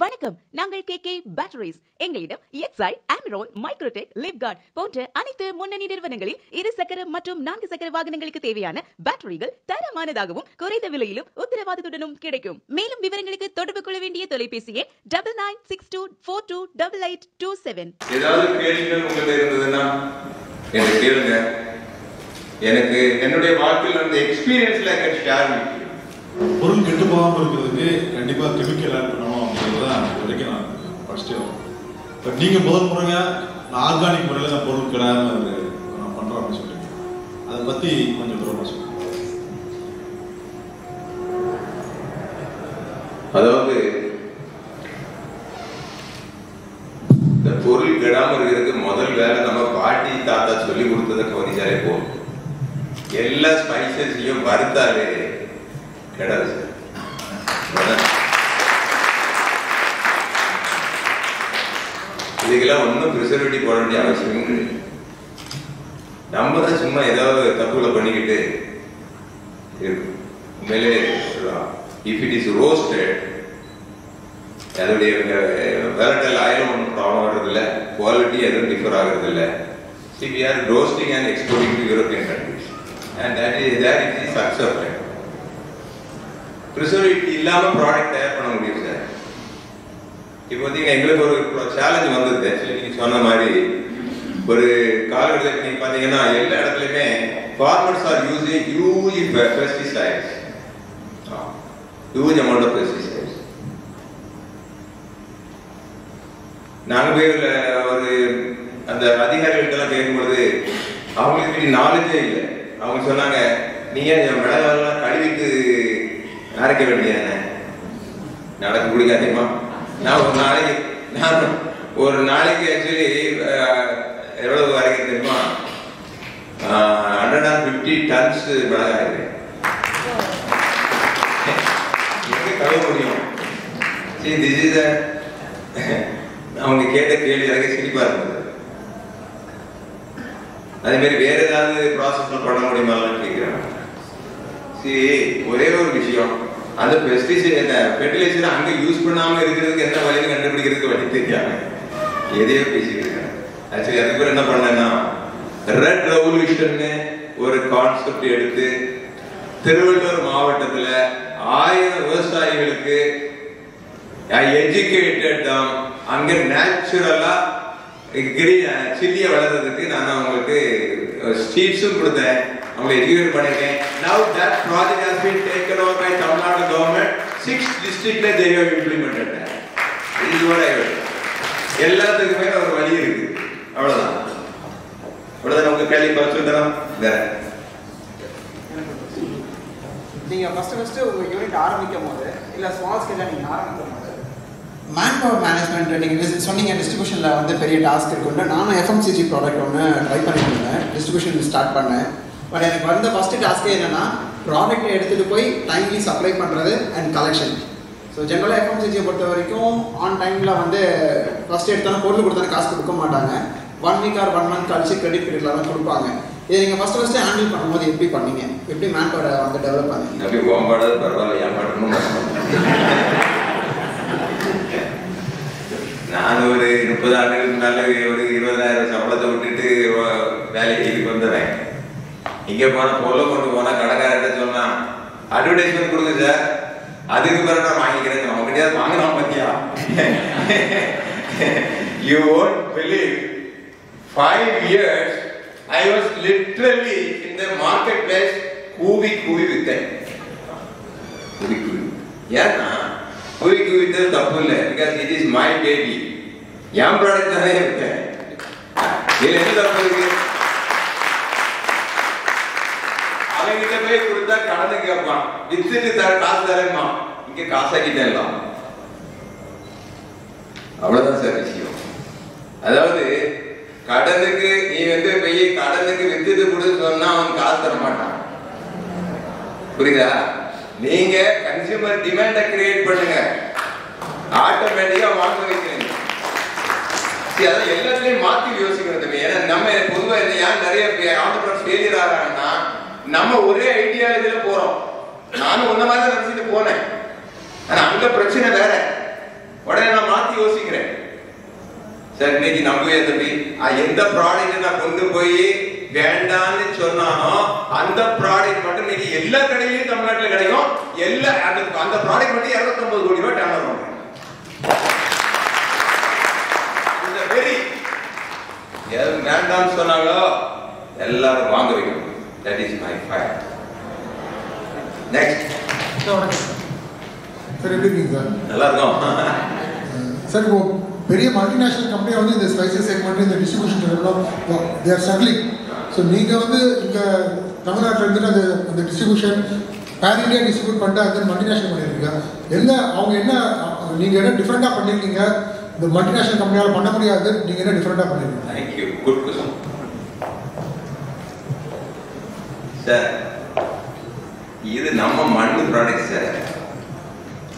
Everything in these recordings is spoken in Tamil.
வணக்கம். நாங்கள் கே கே பேட்டரிஸ் எங்களிடம் எக்ஸை ஆம்ரோல் மைக்ரோடெக் லிப்கார்ட் போன்ற அனைத்து முன்னணி நிறுவனங்களில் இரு சக்கர மற்றும் நான்கு சக்கர வாகனங்களுக்கு தேவையான பேட்டரிகள் தரமானதாகவும் குறைந்த விலையிலும் உத்தரவாதத்துடனும் கிடைக்கும். மேலும் விவரங்களுக்கு தொடர்பு கொள்ள வேண்டிய தொலைபேசி எண் double nine six two four two double eight two seven ஏதாவது கேள்விகள் உங்கள்ட்ட இருந்ததுன்னா எனக்கு கேளுங்க. எனக்கு என்னுடைய வாழ்க்கையில் நடந்த எக்ஸ்பீரியன்ஸ்ல எனக்கு ஷேர் பொருள் கெட்டு போகாமல் இருக்கிறதுக்கு கண்டிப்பாக கெமிக்கல் ஆட் பண்ணணும். அப்படிங்கிறது தான் வரைக்கும் நான் ஃபஸ்ட்டு பட் நீங்கள் முதல் முறைங்க நான் ஆர்கானிக் முறையில் தான் பொருள் கிடையாது நான் பண்ணுறேன் அப்படின்னு சொல்லிட்டு. அதை பற்றி கொஞ்சம் விவரமாக சொல்லுங்கள் அதாவது இந்த பொருள் கெடாமல் இருக்கிறதுக்கு முதல் வேலை நம்ம பாட்டி தாத்தா சொல்லி கொடுத்ததை கவனிச்சாலே போதும். எல்லா ஸ்பைசஸையும் வறுத்தாலே கெடாது சார் அதான். இதுக்கெல்லாம் ஒன்றும் ப்ரிசர்வேட்டிவ் போட வேண்டிய அவசியமும் கிடையாது. நம்ம தான் சும்மா ஏதாவது தப்புகளை பண்ணிக்கிட்டு இருக்கும். உண்மையிலே இஃப் இட் இஸ் ரோஸ்டட் அதோடைய வேலட்டல் ஆயிரம் ஒன்றும் ப்ராப்ளம் வர்றதில்ல குவாலிட்டி எதுவும் differ ஆகுறதில்ல. C V R roasting and exporting to European countries and that is that it is accepted preservative இல்லாமல் ப்ராடக்ட் தயார் பண்ண முடியும் சார் இப்போ பார்த்தீங்கன்னா எங்களுக்கு ஒரு சேலஞ்ச் வந்தது ஆக்சுவலி நீங்கள் சொன்ன மாதிரி ஒரு காலகட்டத்தில் நீங்கள் பார்த்தீங்கன்னா எல்லா இடத்துலையுமே farmers are using huge pesticides huge amount of pesticides நாங்கள் போய் ஒரு அந்த அதிகாரிகள்ட்டெல்லாம் கேட்கும்பொழுது அவங்களுக்கு நாலேஜே இல்லை. அவங்க சொன்னாங்க நீங்க மிளகாலாம் கழுவிட்டு அரைக்க வேண்டியதானே நடக்க பிடிக்காதேம்மா நான் ஒரு நாளைக்கு நான் ஒரு நாளைக்கு ஆக்சுவலி எவ்வளவு வரைக்கும் தெரியுமா? ஹண்ட்ரட் அண்ட் ஃபிஃப்டி டன்ஸ் மிளகாய். எங்க கழுவ முடியும். சரி திஸ் இஸ் அவங்க கேட்ட கேள்வி எனக்கு சிரிப்பாக இருந்தது. அதே மாதிரி வேற ஏதாவது ப்ராசஸ் பண்ண முடியுமான்னு கேட்கிறேன் சரி ஒரே ஒரு விஷயம். அந்த பெஸ்டிசைட் என்ன ஃபெர்டிலைசர் அங்க யூஸ் பண்ணாம இருக்கிறதுக்கு என்ன வழின்னு கண்டுபிடிக்கிறதுக்கு வழி தெரியாம. எதையோ பேசிக்கிறேன் இருக்கேன் ஆக்சுவலி அதுக்கு பேர் என்ன பண்ணேன்னா ரெட் ரெவல்யூஷன் ஒரு கான்செப்ட் எடுத்து திருவள்ளூர் மாவட்டத்தில் ஆயிரம் விவசாயிகளுக்கு எஜுகேட்டட் அங்கே நேச்சுரலாக கிரி சில்லியை வளர்றதுக்கு நான் அவங்களுக்கு uh, ஸ்டீட்ஸும் கொடுத்தேன். அவங்களை எஜுகேட் பண்ணிருக்கேன். Now that project has been taken over by Tamil Nadu government six டிஸ்ட்ரிக்ட்ல தே ஹவ் இம்ப்ளிமெண்டட். எல்லாத்துக்குமே ஒரு வழி இருக்கு. அவ்வளவுதான். அவ்வளவுதான். உங்க கேள்வி குறைச்சு தரோம் வேற. நீங்க ஃபர்ஸ்ட் ஃபர்ஸ்ட் உங்க யூனிட் ஆரம்பிக்கும் போது இல்ல ஸ்மால் ஸ்கேல்ல நீங்க ஆரம்பிக்கும் போது மேன் பவர் மேனேஜ்மெண்ட் நீங்கள் சொன்னீங்க டிஸ்ட்ரிபியூஷனில் வந்து பெரிய டாஸ்க் இருக்குன்னு நானும் எஃப்எம்சிஜி ப்ராடக்ட் ஒன்று ட்ரை பண்ணிட்டு இருந்தேன். டிஸ்ட்ரிபியூஷன் ஸ்டார்ட் பண்ணேன். பட் எனக்கு வந்த ஃபஸ்ட்டு டாஸ்க்கே என்னென்னா ப்ராடக்ட்டை எடுத்துகிட்டு போய் டைம்லி சப்ளை பண்ணுறது அண்ட் கலெக்ஷன் ஸோ ஜென்ரலாக எஃப்எம்சிஜியை பொறுத்த வரைக்கும் ஆன் டைமில் வந்து ஃபஸ்ட் எடுத்தாலும் பொருள் கொடுத்தாலும் காசு கொடுக்க மாட்டாங்க. One week or one month கழிச்சு கிரெடிட் பீரியடில் தான் கொடுப்பாங்க. இதை நீங்கள் ஃபஸ்ட்டு ஃபஸ்ட்டு ஹேண்டில் பண்ணும்போது எப்படி பண்ணீங்க? எப்படி மேன் பவரை வந்து டெவலப் பண்ணீங்க? அப்படி ஓம்பாடாது பரவாயில்ல ஏமாட்டணும் நான் ஒரு முப்பது ஆண்டுகளுக்கு முன்னால ஒரு இருபதாயிரம் சம்பளத்தை விட்டுட்டு வேலைக்கு வந்துடுறேன் இங்கே போனா பொருளை கொண்டு போனா கடைக்காரர்கிட்ட சொன்னா அட்வர்டைஸ்மெண்ட் கொடுங்க சார். அதுக்கு பிறகு நான் வாங்கிக்கிறேன். நம்ம கிட்டயாவது வாங்கலாம் பத்தியா? You won't believe. Five years I was literally in market place கூவி கூவி வித்தேன். கூவி கூவி ஏன்னா கூவி கூவி வித்தது தப்பு இல்லை. Because it is my baby N product தானே வித்தேன். இதில் என்ன தப்பு இருக்கு அவங்கிட்ட போய் கொடுத்தா கடனை கேட்பான். வித்துட்டு தர காசு தரேம்மா இங்க காசாக்கிட்டேன் அவ்வளவுதான் சார் விஷயம். அதாவது கடனுக்கு நீ வந்து போய் கடனுக்கு வித்துட்டு கொடுத்து சொன்னா அவன் காசு தர மாட்டான். புரியுதா? நீங்க கன்சியூமர் டிமாண்ட கிரியேட் பண்ணுங்க. ஆட்டோமேட்டிக்கா வாங்க வைக்கிறீங்க அதான் எல்லாத்துலயும் மாத்தி யோசிக்கணும் தம்பி. ஏன்னா நம்ம பொதுவா என்ன ஏன் நிறைய ஆண்டர்பிரஸ் ஃபெயிலியர் ஆகிறாங்கன்னா நம்ம ஒரே ஐடியாலஜில போறோம். நானும் ஒன்ன மாதிரி தான் நினைச்சிட்டு போனேன். ஆனா அங்க பிரச்சனை வேற. உடனே நான் மாற்றி யோசிக்கிறேன். சார் இன்னைக்கு நம்பவே தம்பி எந்த ப்ராடக்ட் நான் கொண்டு போய் வேண்டான்னு சொன்னானோ அந்த ப்ராடக்ட் மட்டும் இன்னைக்கு எல்லா கடையிலயும் தமிழ்நாட்டில் கிடைக்கும். எல்லா அந்த அந்த ப்ராடக்ட் மட்டும் 250 கோடி ரூபாய் டர்ன் ஓவர் இந்த வெறி. எது வேண்டாம்னு சொன்னாங்களோ எல்லாரும் வாங்க வைக்கணும். That is my fire next sir எப்படி இருக்கீங்க சார் நல்லா இருக்கும் சார் இப்போ பெரிய மல்டிநேஷனல் கம்பெனி வந்து இந்த ஸ்பைசஸ் செக்மெண்ட் இந்த distribution they are struggling so நீங்கள் வந்து இங்கே தமிழ்நாட்டில் இருந்துட்டு அந்த அந்த டிஸ்ட்ரிபியூஷன் பேர் இந்தியா டிஸ்ட்ரிபியூட் பண்ணிட்டு அது மல்டிநேஷனல் பண்ணியிருக்கீங்க என்ன அவங்க என்ன நீங்கள் என்ன டிஃப்ரெண்ட்டாக பண்ணியிருக்கீங்க இந்த மல்டிநேஷனல் கம்பெனியால் பண்ண முடியாது நீங்கள் என்ன டிஃப்ரெண்ட்டாக பண்ணியிருக்கீங்க தேங்க்யூ குட் கொஸ்டின் சார். இது நம்ம மண்ணு ப்ராடக்ட் சார்.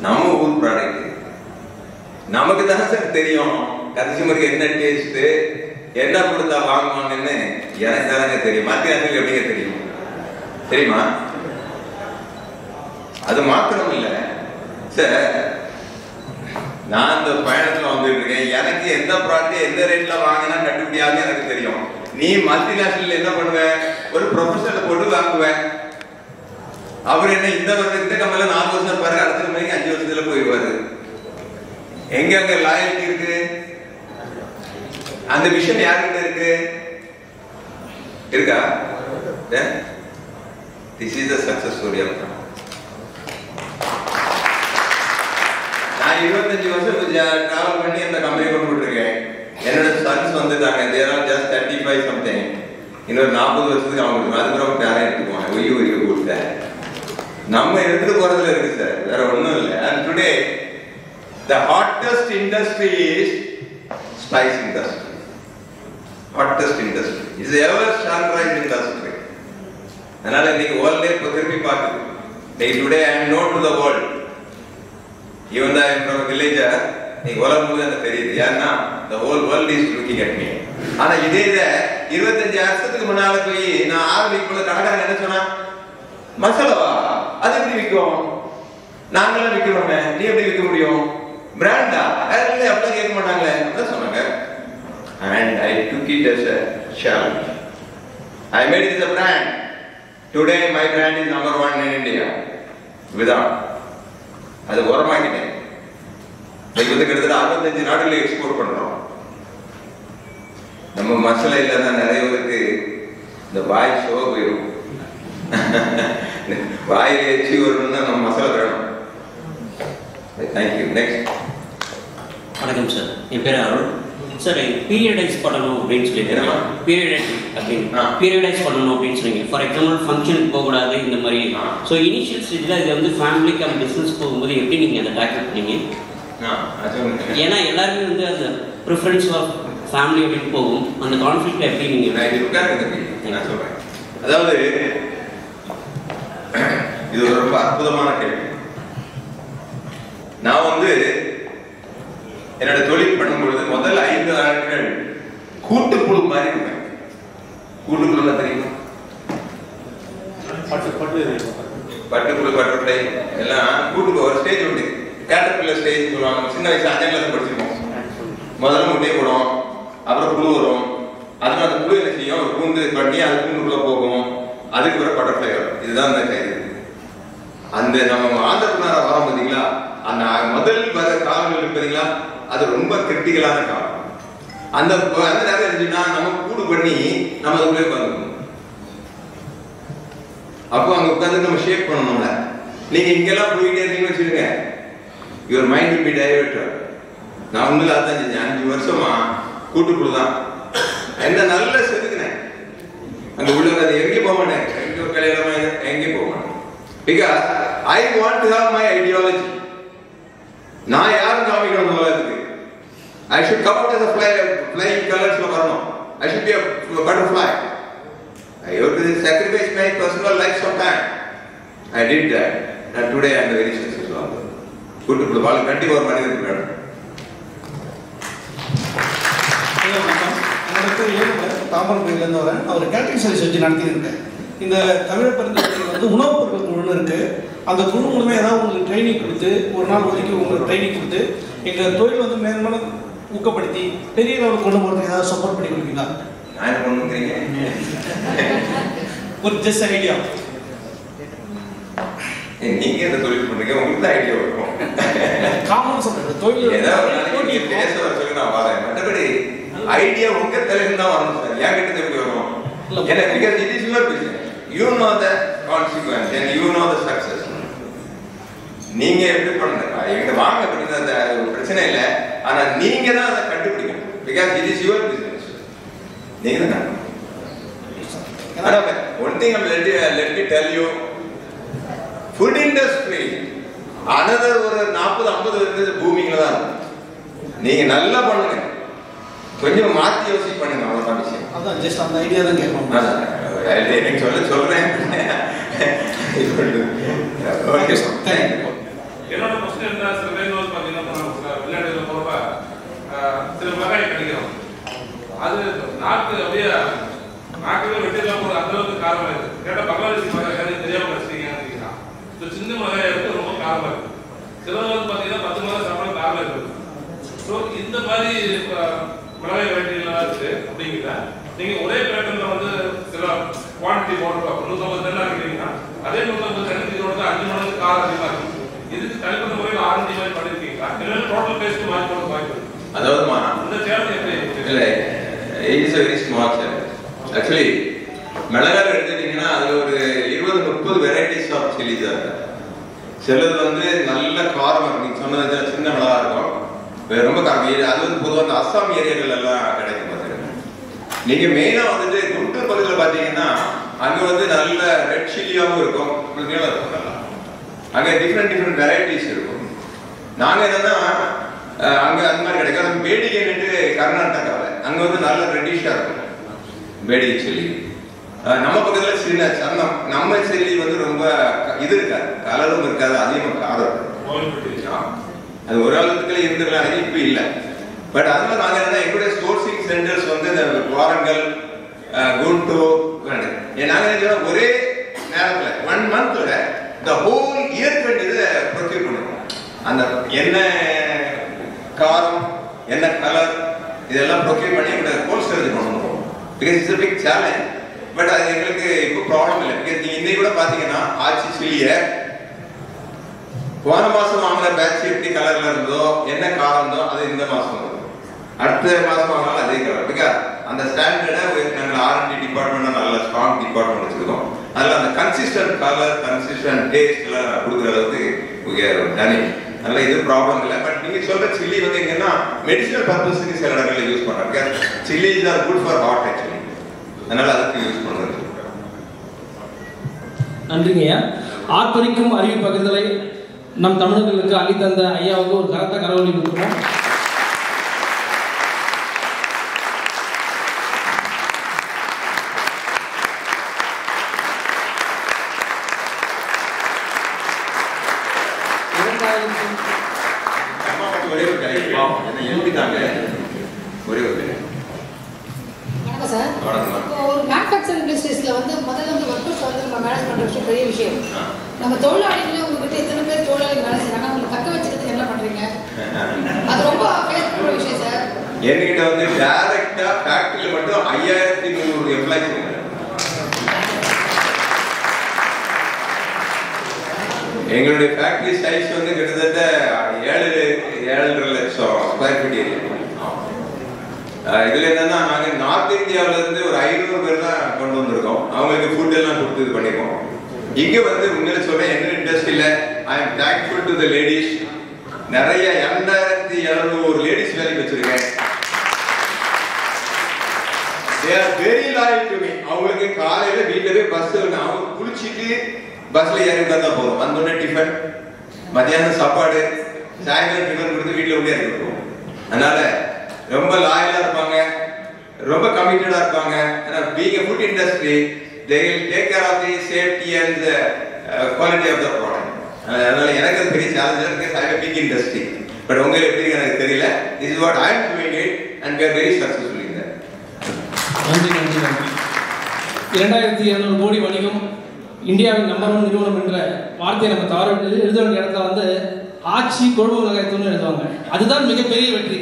நம்ம ஊர் ப்ராடக்ட் நமக்கு தானே சார் தெரியும். கன்சியூமருக்கு என்ன டேஸ்ட் என்ன கொடுத்தா வாங்குவாங்கன்னு எனக்கு தானங்க தெரியும். மத்திய நேரத்துக்கு எப்படிங்க தெரியும்? தெரியுமா? அது மாத்திரம் இல்லை. சார் நான் இந்த பயணத்தில் வந்துட்டு இருக்கேன். எனக்கு எந்த ப்ராடக்ட் எந்த ரேட்ல வாங்கினா கண்டுபிடியாதுன்னு எனக்கு தெரியும். நீ மல்டி நேஷனல் என்ன பண்ணுவ? ஒரு ப்ரொஃபஷனல் போட்டு வாங்குவேன். அவர் என்ன இந்த வருடம் இந்த கம்பெனில நாலு வருஷம் பாரு அடுத்த கம்பெனிக்கு அஞ்சு வருஷத்துல போயிடுவாரு. எங்க அங்க லாயல்டி இருக்கு? அந்த விஷயம் யாருக்கிட்ட இருக்கு? இருக்கா? This is the success story of நான் இருபத்தஞ்சு வருஷம் டிராவல் பண்ணி அந்த கம்பெனி கொண்டு விட்டுருக்கேன். என்னோட சன்ஸ் வந்துட்டாங்க. There are just thirty five something இன்னொரு நாற்பது வருஷத்துக்கு அவங்க அதுக்கப்புறம் பேரன் எடுத்துக்குவாங்க ஒய்யு ஒய்யு கொடுத்தேன். நம்ம எடுத்துட்டு போறதுல இருக்கு சார் வேற ஒண்ணும் இல்லை. And today the hottest industry is spice industry hottest industry is ever sunrise industry அதனால இன்னைக்கு வேர்ல்டே இப்போ திரும்பி பார்க்குது. இன்னைக்கு today I am not to the world even தான் ஐம் ஃப்ரம் வில்லேஜர் நீங்க உலகம் போது எனக்கு தெரியுது. ஏன்னா the whole world is looking at me ஆனா இதே இதை இருபத்தஞ்சு வருஷத்துக்கு முன்னால போய் நான் ஆரம்பிக்கும்போது கடைக்காரங்க என்ன சொன்னா மசாலாவா அது எப்படி விற்கும் நாங்களும் விற்கிறோமே நீ எப்படி விற்க முடியும்? பிராண்டா? இல்லை அப்படிலாம் கேட்க மாட்டாங்களே. அதான் சொன்னாங்க. And I took it as a challenge. I made it as brand brand. Today my brand number number one in India. அது உரமாக்கிட்டேன். இன்னைக்கு வந்து கிட்டத்தட்ட அறுபத்தஞ்சு நாடுகளில் எக்ஸ்போர்ட் பண்றோம். நம்ம மசாலா இல்லாத நிறைய பேருக்கு இந்த வாய் ஷோ போயிடும். வாயில எச்சி வரணும்னா நம்ம மசாலா வேணும் தேங்க்யூ நெக்ஸ்ட் வணக்கம் சார் என் பேர் அருள் சார் பீரியடைஸ் பண்ணணும் அப்படின்னு? சொல்லிட்டு பீரியடைஸ் அப்படின்னு. பீரியடைஸ் பண்ணணும் அப்படின்னு சொன்னீங்க. ஃபார் எக்ஸாம்பிள் ஃபங்க்ஷனுக்கு போகக்கூடாது இந்த மாதிரி. ஸோ இனிஷியல் ஸ்டேஜில் இது வந்து ஃபேமிலிக்கு அந்த பிஸ்னஸ் போகும்போது எப்படி நீங்கள் அதை டேக்கிள் பண்ணீங்க? ஏன்னா எல்லாருமே வந்து அந்த ப்ரிஃபரன்ஸ் ஆஃப் ஃபேமிலி அப்படின்னு போகும். அந்த கான்ஃப்ளிக்ட் எப்படி நீங்கள் நான் சொல்றேன். அதாவது இது ஒரு ரொம்ப அற்புதமான கேள்வி. நான் வந்து என்னோட தொழில் பண்ணும் பொழுது முதல் ஐந்து ஆண்டுகள் கூட்டுப்புழு மாதிரி இருப்பேன். கூட்டுப்புழு தெரியுமா? பட்டுப்புழு பட்டர்ஃப்ளை எல்லாம் கூட்டுக்கு ஒரு ஸ்டேஜ் உண்டு. கேட்டர்பில்லர் ஸ்டேஜ் சொல்லுவாங்க நம்ம சின்ன வயசு அஞ்சாம் கிளாஸ் படிச்சிருக்கோம் முதல்ல முட்டையை போடும் அப்புறம் புழு வரும். அதுக்கு அந்த புழு என்ன செய்யும்? ஒரு கூண்டு பண்ணி அது கூண்டுக்குள்ள போகும். அதுக்கு பிறகு பட்டர்ஃப்ளை வரும். இதுதான் அந்த கயிறு அந்த நம்ம ஆந்திரப்பினார வரோம் பார்த்தீங்களா? அந்த முதல் வர காலங்கள் இருக்கு பார்த்தீங்களா? அது ரொம்ப கிரிட்டிக்கலான காலம் அந்த அந்த நேரம் இருந்துச்சுன்னா நம்ம கூடு பண்ணி நம்ம அதுக்குள்ளே உட்காந்துக்கணும் அப்போ அங்க உட்காந்து நம்ம ஷேப் பண்ணணும்ல. நீங்க இங்கெல்லாம் போயிட்டே இருக்கீங்கன்னு வச்சுருங்க your mind will be diverted நான் உண்மையில அதான் செஞ்சேன். அஞ்சு வருஷமா கூட்டுக்குழு தான் என்ன நல்ல செதுக்கினேன். அந்த உள்ள அது எங்கே போக மாட்டேன். எங்கே ஒரு கல்யாணமா எங்கே போக மாட்டேன். Because I want to have my ideology நான் யாரும் காமிக்கணும் போல இருக்கு I should come out as a fly flying colors வரணும். I should be a butterfly. I have to sacrifice my personal life sometime. I did that. And today I am very successful கூட்டுக்குள்ள வாழ் கண்டிப்பா ஒரு என்னோட பேர் ஏழுமலை தாமரப்பேரிலேருந்து வரேன் ஒரு கேட்டரிங் சர்வீஸ் வச்சு நடத்தியிருக்கேன் இந்த தமிழ் பெருந்தொழில் வந்து உணவு பொருட்கள் குழுன்னு இருக்கு. அந்த குழு மூலமாக ஏதாவது உங்களுக்கு ட்ரைனிங் கொடுத்து ஒரு நாள் ஒதுக்கி உங்களுக்கு ட்ரைனிங் கொடுத்து எங்கள் தொழில் வந்து மேன்மேலும் ஊக்கப்படுத்தி பெரிய லெவலுக்கு கொண்டு போகிறதுக்கு ஏதாவது சப்போர்ட் பண்ணி கொடுப்பீங்களா? ஒரு ஜஸ்ட் ஐடியா நீங்க எந்த தொழில் பண்றீங்க? உங்களுக்கு தான் ஐடியா இருக்கும் காமன் சொல்றது தொழில் ஏதாவது பேச சொல்லி நான் வரேன். மற்றபடி ஐடியா உங்க தலையில தான் வரணும் சார் என் கிட்ட எப்படி வரும். ஏன்னா because it is your business you know the consequence and you know the success நீங்க எப்படி பண்ணுங்க எங்க வாங்க அப்படின்னு அந்த பிரச்சனை இல்லை. ஆனா நீங்க தான் அதை கண்டுபிடிக்கணும். Because it is your business நீங்க தான் one thing let you let me tell you. Food industry another ஒரு நாற்பது ஐம்பது வருஷத்து பூமியில தான் இருக்கும். நீங்க நல்லா பண்ணுங்க. கொஞ்சம் மாத்தி யோசி பண்ணுங்க அவ்வளவுதான் விஷயம். அதான் ஜஸ்ட் அந்த ஐடியா தான் கேட்கணும். சொல்ல சொல்றேன். ஓகே சார் தேங்க்யூ என்னோட கொஸ்டின் என்ன சில பேர் வந்து பார்த்தீங்கன்னா போறப்ப ஆஹ், சில மிளகாய் கிடைக்கிறோம் அது நாக்கு அப்படியே நாக்குல வெட்டிடலாம் அந்த அளவுக்கு காரமா இருக்கு. கேட்டா பங்களாதேஷ் மிளகாய் எனக்கு தெரியாம வச்சிருக்கீங்கன்னு கேட்கிறான் இந்த சின்ன மிளகாய் எடுத்து ரொம்ப காரமா இருக்கு வந்து பார்த்தீங்கன்னா பத்து மிளகாய் சாப்பிட காரமா இருக்கு. ஸோ இந்த மாதிரி மிளகாய் வெரைட்டிலாம் இருக்கு அப்படிங்கிற நீங்க ஒரே பேட்டர்ல வந்து சில குவான்டிட்டி போடுறப்ப நூற்றம்பது டென் இருக்கிறீங்கன்னா அதே நூற்றம்பது டென் இதோட அஞ்சு மடங்கு காரம் அதிகமா இருக்கு. இதுக்கு தனிப்பட்ட முறையில் ஆரண்டி மாதிரி பண்ணிருக்கீங்களா? இல்லை டோட்டல் பேஸ்ட் மாற்றி போட வாய்ப்பு. அதாவதுமா இந்த சேனல் எப்படி இல்ல it's very small sir actually மிளகாய் எடுத்துட்டீங்கன்னா அதுல ஒரு இருபது முப்பது வெரைட்டிஸ் ஆஃப் சில்லிஸ் இருக்கு. சிலது வந்து நல்ல காரம் இருக்கும் நீங்க சொன்னது சின்ன மிளகா இருக்கும். வேற ரொம்ப காரம் அது வந்து பொதுவாக அந்த அஸ்ஸாம் ஏரியாக்கள் எல்லாம் கிடைக்கும் பார்த்துருங்க நீங்க மெயினா வந்துட்டு குண்டூர் பகுதியில் பாத்தீங்கன்னா அங்க வந்து நல்ல ரெட் சில்லியாகவும் இருக்கும். நீளம் இருக்கும் நல்லா. அங்கே டிஃப்ரெண்ட் டிஃப்ரெண்ட் வெரைட்டிஸ் இருக்கும். நாங்க என்னன்னா அங்கே அங்க அந்த மாதிரி கிடைக்கும் அது பேடிகைன்ட்டு கர்நாடகாவில் அங்க வந்து நல்ல ரெட்டிஷா இருக்கும். பேடிகை சில்லி நம்ம பக்கத்துல சின்ன சன்னம் நம்ம சில்லி வந்து ரொம்ப இது இருக்காது. கலரும் இருக்காது அதிகமா காரம். அது ஒரு காலத்துல இருந்திருக்கலாம் அது இப்ப இல்ல. பட் அதனால நாங்க என்ன எங்களுடைய சோர்சிங் சென்டர்ஸ் வந்து இந்த வாரங்கல் அஹ், குண்டூர் ஏன் நாங்க என்ன செய்வோம், ஒரே நேரத்துல ஒன் மந்த்ல இந்த ஹோல் இயர் இதை ப்ரொக்யூர் பண்ணுவோம். அந்த என்ன காரம் என்ன கலர் இதெல்லாம் ப்ரொக்யூர் பண்ணி எங்களோட ஹோல் ஸ்டோரேஜ் பண்ணுவோம் because it's big challenge but அது எங்களுக்கு இப்போ ப்ராப்ளம் இல்லை பிகாஸ் நீங்க இன்னைக்கு கூட பாத்தீங்கன்னா ஆச்சி போன மாசம் வாங்கின பேட்ச் எப்படி கலர்ல இருந்தோ என்ன காரம் அது இந்த மாசம் வரும். அடுத்த மாசம் வாங்கினாலும் அதே கலர் பிகாஸ் அந்த ஸ்டாண்டர்டை நாங்கள் ஆர்என்டி டிபார்ட்மெண்ட் நல்ல ஸ்ட்ராங் டிபார்ட்மெண்ட் வச்சிருக்கோம். அதில் அந்த கன்சிஸ்டன்ட் கலர் கன்சிஸ்டன்ட் டேஸ்ட் எல்லாம் கொடுக்குற அளவுக்கு தனி அதனால இது ப்ராப்ளம் இல்லை. பட் நீங்க சொல்ற சில்லி வந்து எங்கன்னா மெடிசனல் பர்பஸ்க்கு சில இடங்களில் யூஸ் பண்ணுறாங்க chilli is are good for heart actually அதனால அதுக்கு யூஸ் பண்றது நன்றிங்கய்யா. ஆர்ப்பரிக்கும் அறிவு பகிர்தலை நம் தமிழர்களுக்கு அளித்தந்த ஐயாவுக்கு ஒரு கரத்த கரவொலி கொடுக்குறோம் ஒரே ஒரு வணக்கம். சார் இதில் வந்து முதல்ல வந்து ஒர்க்கர்ஸ் வந்து நம்ம மேனேஜ் பண்ணுற விஷயம் பெரிய விஷயம். நம்ம தொழிலாளிகளே உங்ககிட்ட எத்தனை பேர் தொழிலாளி வேலை செய்றாங்க? அவங்களை தக்க வச்சுக்கிறதுக்கு என்ன பண்ணுறீங்க அது ரொம்ப ஃபேஸ் பண்ணுற விஷயம் சார் என்கிட்ட வந்து டைரக்டா ஃபேக்டரியில மட்டும் ஐயாயிரத்தி நூறு எம்ப்ளாய்ஸ் எங்களுடைய ஃபேக்டரி சைஸ் வந்து கிட்டத்தட்ட ஏழு ஏழரை லட்சம் ஸ்கொயர் ஃபீட் ஏரியா. இதுல என்னன்னா நாங்க நார்த் இந்தியாவில இருந்து ஒரு ஐநூறு பேர் தான் அவங்களுக்கு ஃபுட் எல்லாம் கொடுத்து இது பண்ணிருக்கோம். இங்க வந்து உண்மையில சொல்றேன் இன்ட்ரெஸ்ட் இண்டஸ்ட்ரியில I am thankful to the ladies நிறைய இரண்டாயிரத்தி எழுநூறு லேடிஸ் வேலைக்கு வச்சிருக்கேன். They are அவங்களுக்கு காலையில வீட்டுல போய் பஸ் அவங்க குளிச்சிட்டு பஸ்ல ஏறி உட்கார்ந்தா போதும். வந்தோடனே டிஃபன் மத்தியானம் சாப்பாடு சாயங்காலம் டிஃபன் கொடுத்து வீட்டுல உள்ளே இருக்கும் அதனால ரொம்ப லாயலா இருப்பாங்க. ரொம்ப கமிட்டடா இருப்பாங்க. ஏன்னா being food industry they will take care of the safety and the uh, quality of the product. Uh, அதனால எனக்கு அது பெரிய சேலஞ்சாக இருக்குது ஐ பிக் இண்டஸ்ட்ரி பட் உங்களுக்கு எப்படி எனக்கு தெரியல. This is what I am doing it and we are very நன்றி நன்றி நன்றி. இரண்டாயிரத்தி இருநூறு கோடி வணிகம் இந்தியாவின் நம்பர் ஒன் நிறுவனம் என்ற வார்த்தையை நம்ம தவற எழுத வேண்டிய இடத்துல வந்து ஆட்சி கொழும்பு நகரத்துன்னு எழுதுவாங்க. அதுதான் மிகப்பெரிய வெற்றி.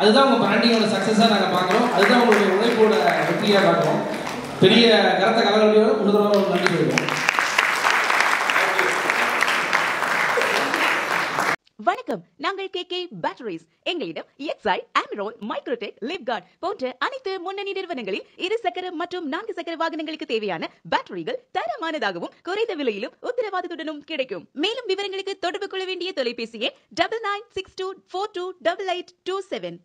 அதுதான் உங்கள் பிராண்டிங்கோட சக்ஸஸாக நாங்கள் பார்க்குறோம். அதுதான் உங்களுடைய உழைப்போட வெற்றியாக பார்க்குறோம். பெரிய கரத்த கலவழியோட உணர்வாக நன்றி சொல்லுவோம் வணக்கம். நாங்கள் கே கே பேட்டரிஸ் எங்களிடம் எக்ஸை ஆம்ரோன் மைக்ரோடெக் லிப்கார்ட் போன்ற அனைத்து முன்னணி நிறுவனங்களில் இரு சக்கர மற்றும் நான்கு சக்கர வாகனங்களுக்கு தேவையான பேட்டரிகள் தரமானதாகவும் குறைந்த விலையிலும் உத்தரவாதத்துடனும் கிடைக்கும். மேலும் விவரங்களுக்கு தொடர்பு கொள்ள வேண்டிய தொலைபேசி எண் double nine six two four two double eight two seven